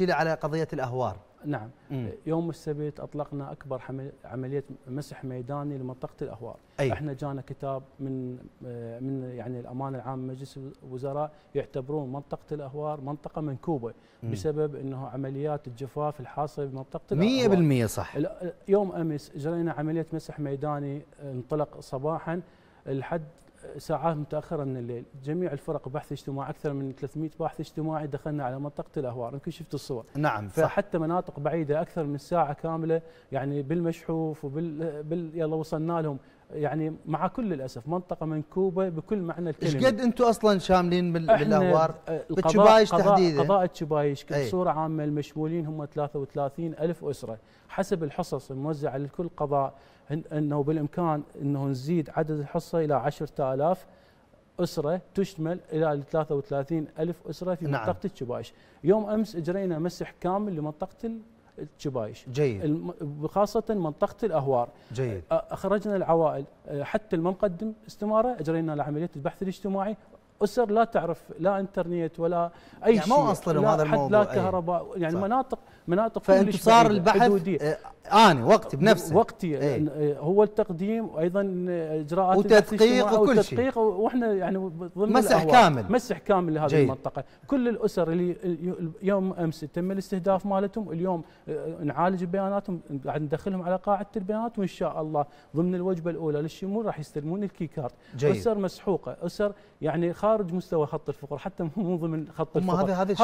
احكي لي على قضية الأهوار نعم مم. يوم السبت أطلقنا أكبر عملية مسح ميداني لمنطقة الأهوار أي. إحنا جانا كتاب من من يعني الامانه العامه مجلس الوزراء يعتبرون منطقة الأهوار منطقة منكوبة مم. بسبب إنه عمليات الجفاف الحاصلة بمنطقة الأهوار 100% صح يوم أمس جرينا عملية مسح ميداني انطلق صباحا لحد ساعات متأخرة من الليل. جميع الفرق بحث اجتماعي أكثر من 300 باحث اجتماعي دخلنا على منطقة الأهوار. يمكن شفت الصور. نعم فحتى صح. مناطق بعيدة أكثر من ساعة كاملة يعني بالمشحوف وبال بال يلا وصلنا لهم. يعني مع كل الأسف منطقة منكوبة بكل معنى الكلمة. إيش قد أنتم أصلا شاملين بالاهوار بالتشبايش تحديدا. قضاء التشبايش بصوره عامة المشمولين هم 33 ألف أسرة. حسب الحصص الموزعة لكل قضاء إنه بالإمكان إنه نزيد عدد الحصة إلى 10000 أسرة تشمل إلى 33 ألف أسرة في نعم. منطقة الشبايش يوم أمس إجرينا مسح كامل لمنطقة الشبايش جيد. خاصة منطقة الأهوار. جيد. أخرجنا العوائل حتى المقدم استمارة أجرينا لعملية البحث الاجتماعي. أسر لا تعرف لا إنترنت ولا أي يعني شيء. ما أصلا هذا الموضوع لا كهرباء يعني صح. مناطق مناطق فانت صار البحث حدودية. آني وقتي بنفسه وقتي إيه؟ هو التقديم وأيضا إجراءات وتدقيق وكل شيء. وتدقيق وإحنا يعني ضمن مسح كامل. مسح كامل لهذه جيد. المنطقة. كل الأسر اللي يوم أمس تم الاستهداف مالتهم اليوم آه، نعالج بياناتهم قاعد ندخلهم على قاعدة البيانات وإن شاء الله ضمن الوجبة الأولى للشمول راح يستلمون ال Qi Card جيد. أسر مسحوقة أسر يعني خارج مستوى خط الفقر حتى مو ضمن خط الفقر. هذا هذا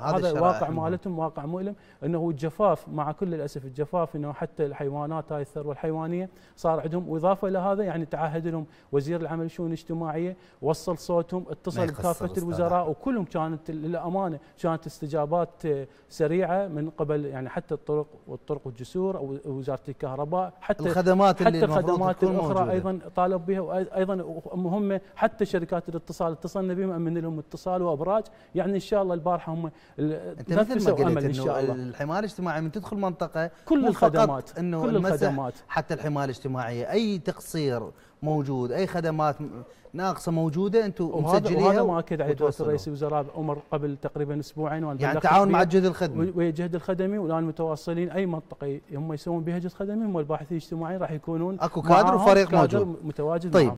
هذا واقع مالتهم واقع مؤلم إنه الجفاف مع كل الأسف. الجفاف إنه حتى الحيوانات هاي الثروة الحيوانية صار عندهم واضافه إلى هذا يعني تعهد لهم وزير العمل والشؤون الاجتماعيه وصل صوتهم اتصل بكافة الوزراء وكلهم كانت للأمانة كانت استجابات سريعة من قبل يعني حتى الطرق والطرق والجسور أو وزارة الكهرباء حتى الخدمات حتى الخدمات الأخرى أيضا طالب بها وأيضا مهمة حتى شركات الاتصال اتصلنا بهم امن لهم اتصال وأبراج يعني إن شاء الله البارحة هم أنت مثل ما قلت إنه الحماية الاجتماعية من تدخل منطقة كل الخدمات إنه كل الخدمات. حتى الحماية الاجتماعية أي تقصير موجود أي خدمات ناقصة موجودة أنتم مسجلينها وهذا ما أكد عليه رئيس الوزراء عمر قبل تقريبا أسبوعين وأنا يعني تعاون مع الجهد الخدمي والجهد الخدمي والآن متواصلين أي منطقة هم يسوون بها جهد خدمي هم الباحثين الاجتماعيين راح يكونون أكو كادر وفريق موجود. متواجد طيب